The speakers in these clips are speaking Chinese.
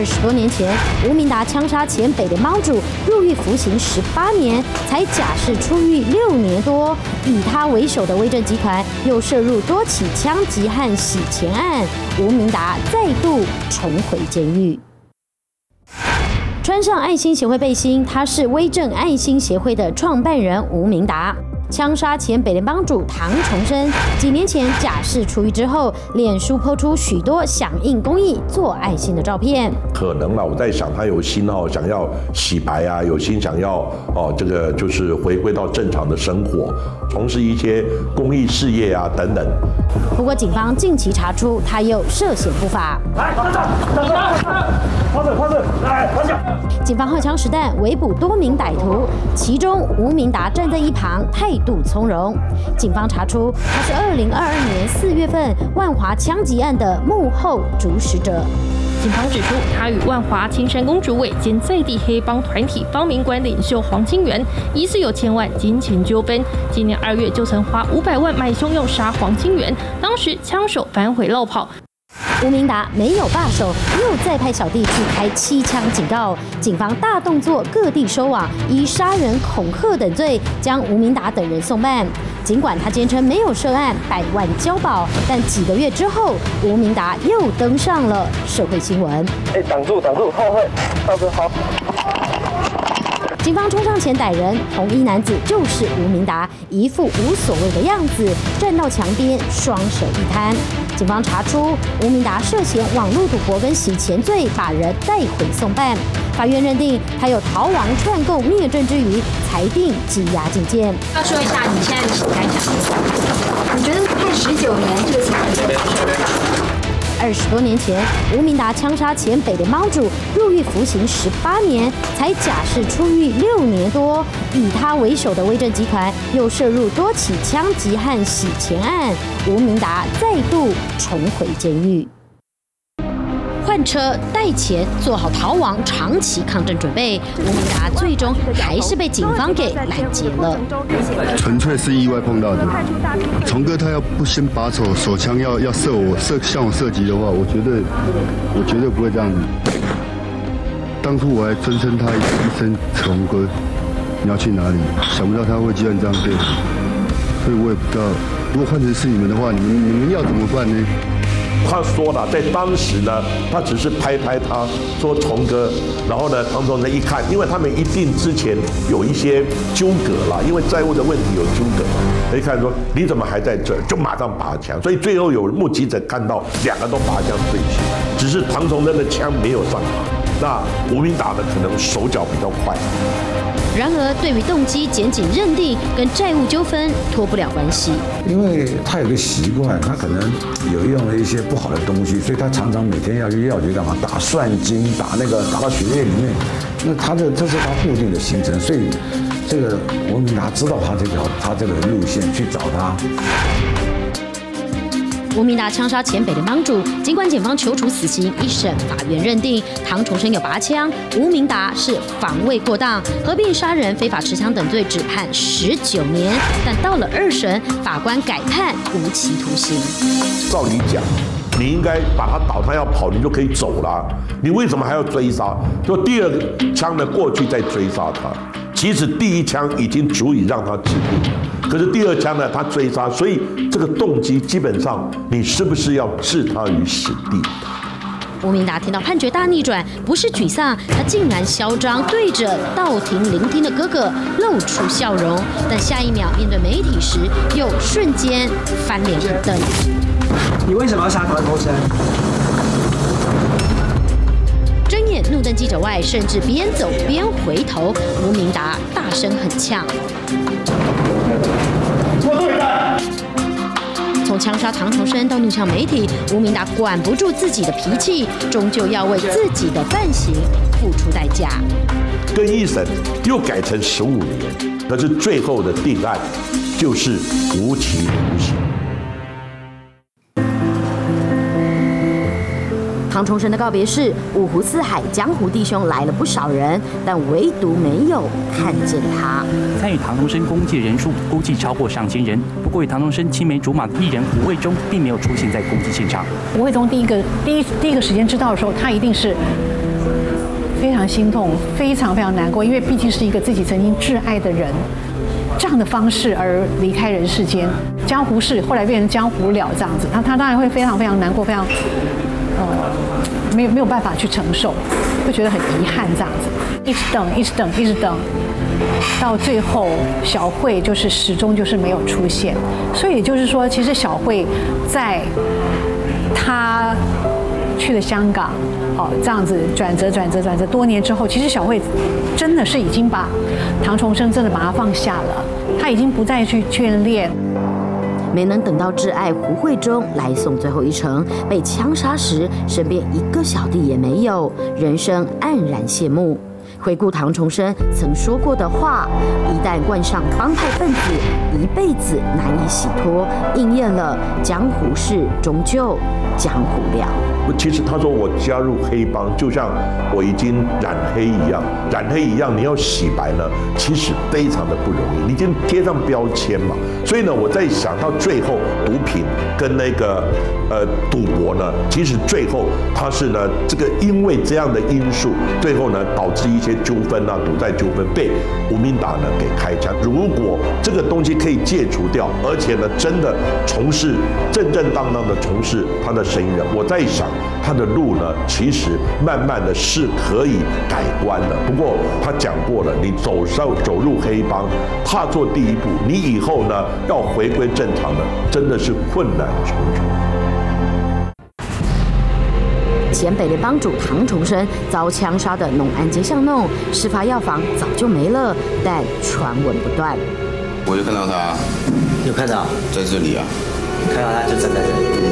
二十多年前，吴明达枪杀前北的帮主，入狱服刑十八年，才假释出狱六年多。以他为首的威震集团又涉入多起枪击和洗钱案，吴明达再度重回监狱。穿上爱心协会背心，他是威震爱心协会的创办人吴明达。枪杀前北联帮主唐崇生，几年前假释出狱之后，脸书抛出许多响应公益、做爱心的照片。可能了，我在想他有心哦，想要洗白啊，有心想要哦，这个就是回归到正常的生活，从事一些公益事业啊等等。不过警方近期查出他又涉嫌不法。来，站住，站住，趴着趴着，来趴下。警方荷枪实弹围捕多名歹徒，其中吴明达站在一旁，态度从容。警方查出他是二零二二年四月份万华枪击案的幕后主使者。警方指出，他与万华青山公主委兼在地黑帮团体方明馆领袖黄金元疑似有千万金钱纠纷。今年二月就曾花五百万买凶用杀黄金元，当时枪手反悔落跑。吴明达没有罢手，又再派小弟去开七枪警告。警方大动作，各地收网，以杀人、恐吓等罪将吴明达等人送办。尽管他坚称没有涉案，百万交保，但几个月之后，吴明达又登上了社会新闻。哎，挡住，挡住，后退，大哥好。警方冲上前逮人，红衣男子就是吴明达，一副无所谓的样子，站到墙边，双手一摊。警方查出吴明达涉嫌网络赌博跟洗钱罪，把人带回送办。法院认定他有逃亡、串供、灭证之余，裁定羁押禁见。要说一下你现在的感想，你觉得判十九年这个刑罚？二十多年前，吴明达枪杀前北的帮主，入狱服刑十八年，才假释出狱六年多。以他为首的威震集团又涉入多起枪击和洗钱案，吴明达再度重回监狱。换车、带钱、做好逃亡、长期抗争准备，吴明达最终还是被警方给拦截了。纯粹是意外碰到的。崇哥他要不先拔手手枪要要射我射向我射击的话，我觉得我绝对不会这样子。当初我还尊称他一声崇哥，你要去哪里？想不到他会居然这样对我，所以我也不知道，如果换成是你们的话，你们你们要怎么办呢？他说了，在当时呢，他只是拍拍他说崇哥，然后呢，唐崇生一看，因为他们一定之前有一些纠葛了，因为债务的问题有纠葛，他一看说你怎么还在这，就马上拔枪，所以最后有目击者看到两个都拔枪对峙，只是唐崇生的枪没有上膛，那吴明达的可能手脚比较快。然而，对于动机，检警认定跟债务纠纷脱不了关系。因为他有个习惯，他可能有用了一些不好的东西，所以他常常每天要去药局干嘛？打算精，打那个打到血液里面。那他的这是他固定的行程，所以这个我们哪知道他这条他这个路线去找他。吴明达枪杀前北的帮主，尽管检方求处死刑，一审法院认定唐崇生有拔枪，吴明达是防卫过当，合并杀人、非法持枪等罪，只判十九年。但到了二审，法官改判无期徒刑。照理讲，你应该把他倒，他要跑，你就可以走了。你为什么还要追杀？就第二枪呢，过去再追杀他。其实第一枪已经足以让他致命，可是第二枪呢，他追杀，所以这个动机基本上，你是不是要置他于死地？吴明达听到判决大逆转，不是沮丧，他竟然嚣张，对着到庭聆听的哥哥露出笑容，但下一秒面对媒体时，又瞬间翻脸一瞪。你为什么要杀唐崇生？睁眼怒瞪记者外，甚至边走边回头。吴明达大声很呛。从枪杀唐崇生到怒呛媒体，吴明达管不住自己的脾气，终究要为自己的犯行付出代价。跟一审又改成十五年，可是最后的定案就是无期徒刑。唐崇生的告别式，五湖四海江湖弟兄来了不少人，但唯独没有看见他。参与唐崇生公祭人数估计超过上千人，不过与唐崇生青梅竹马的艺人吴卫忠并没有出现在公祭现场。吴卫忠第一个第一第一个时间知道的时候，他一定是非常心痛，非常非常难过，因为毕竟是一个自己曾经挚爱的人，这样的方式而离开人世间，江湖事后来变成江湖了这样子，他他当然会非常非常难过，非常呃没有没有办法去承受，会觉得很遗憾这样子，一直等，一直等，一直等。到最后，小慧就是始终就是没有出现，所以也就是说，其实小慧在她去了香港，哦，这样子转折转折转折多年之后，其实小慧真的是已经把唐崇生真的把他放下了，他已经不再去眷恋，没能等到挚爱胡慧中来送最后一程，被枪杀时身边一个小弟也没有，人生黯然谢幕。回顾唐崇生曾说过的话：“一旦冠上帮派分子，一辈子难以洗脱。”应验了，江湖事终究江湖了。其实他说我加入黑帮，就像我已经染黑一样，染黑一样，你要洗白呢，其实非常的不容易。你已经贴上标签嘛，所以呢，我在想到最后，毒品跟那个呃赌博呢，其实最后它是呢，这个因为这样的因素，最后呢导致一些纠纷啊，赌债纠纷被吴明达呢给开枪。如果这个东西可以戒除掉，而且呢真的从事正正当当的从事他的生意人，我在想。他的路呢，其实慢慢的是可以改观的。不过他讲过了，你走上走入黑帮，踏错第一步，你以后呢要回归正常的，真的是困难重重。前北的帮主唐崇生遭枪杀的农安街巷弄，事发药房早就没了，但传闻不断。我就看到他，有看到在这里啊。看到他就站在这里，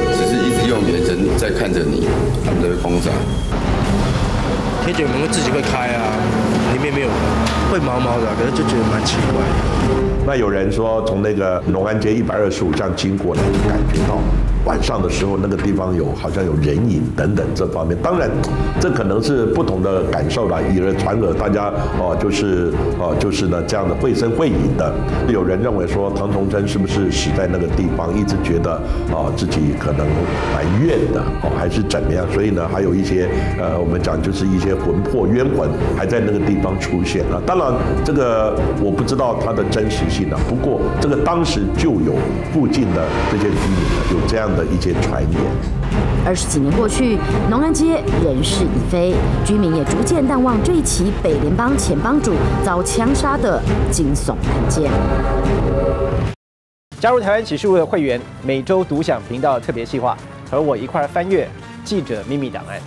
人在看着你，他们在轰炸。铁卷门会自己会开啊，里面没有，会毛毛的，可是就觉得蛮奇怪。那有人说从那个农安街一百二十五巷经过，你就感觉到。晚上的时候，那个地方有好像有人影等等这方面，当然，这可能是不同的感受了，以讹传讹，大家哦就是哦就是呢这样的绘声绘影的。有人认为说唐崇祯是不是死在那个地方，一直觉得啊自己可能埋怨的哦还是怎么样，所以呢还有一些呃我们讲就是一些魂魄冤魂还在那个地方出现啊。当然这个我不知道它的真实性啊，不过这个当时就有附近的这些居民有这样的。的一些传言。二十几年过去，农安街人事已非，居民也逐渐淡忘这一起北联邦前帮主遭枪杀的惊悚案件。加入台湾启示录的会员，每周独享频道特别计划，和我一块翻阅记者秘密档案。